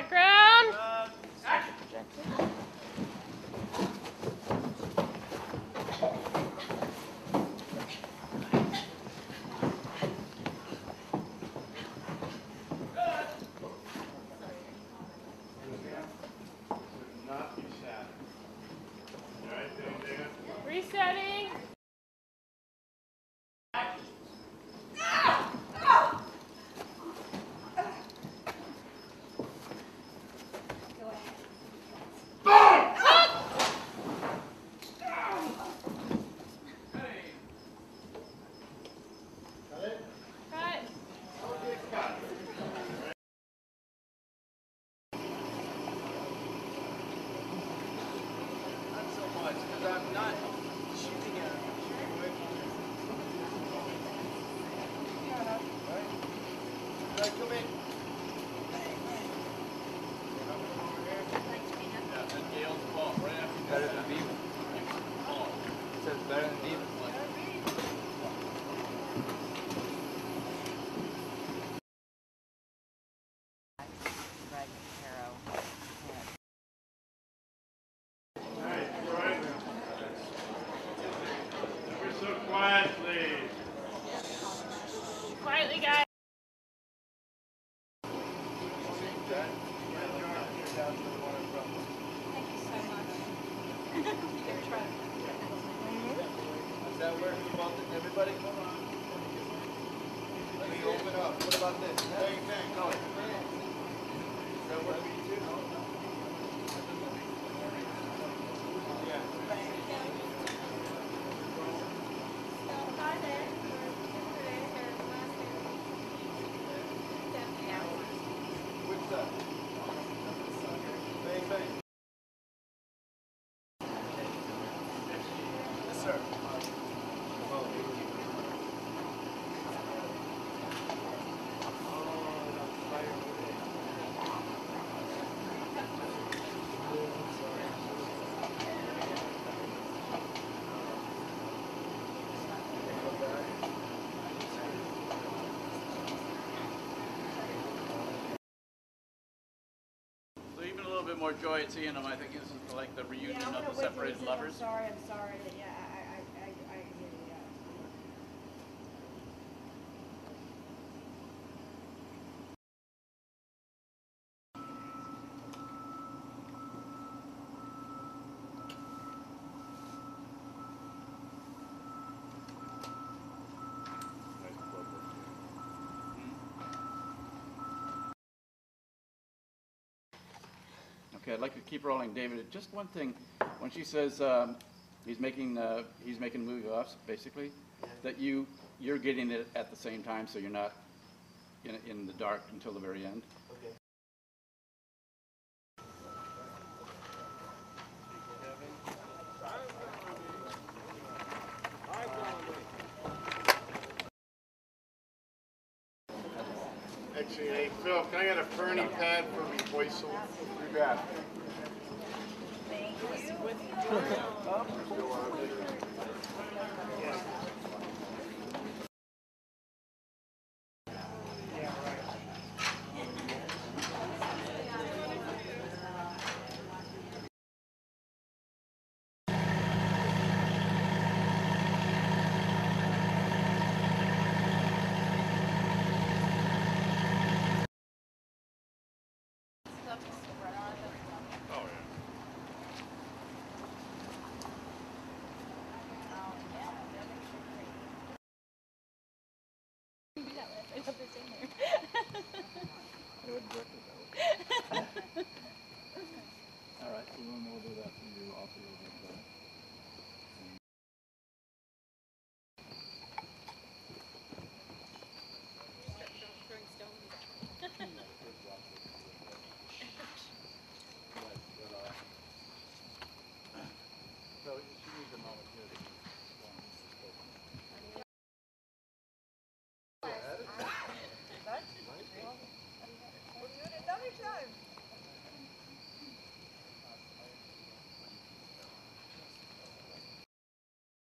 Background. Not quiet. Quietly, guys. That work for both, everybody? Come on. Let me open up. What about this? Bang, bang. No. Does that work for you too? Yeah. What's up? Bang, bang. Yes, sir. So even a little bit more joy at seeing them, I think this is like the reunion Yeah, of the separated lovers. I'm sorry, I'm sorry, yeah, I, I, I, I, I hear you, yeah. Okay, I'd like to keep rolling, David. Just one thing, when she says um, he's making uh, he's making movie offs, basically, that you you're getting it at the same time, so you're not in in the dark until the very end. Okay. Hey, Phil, can I get a Fernie pad for me voicel? We got. Thank you. 같았어요.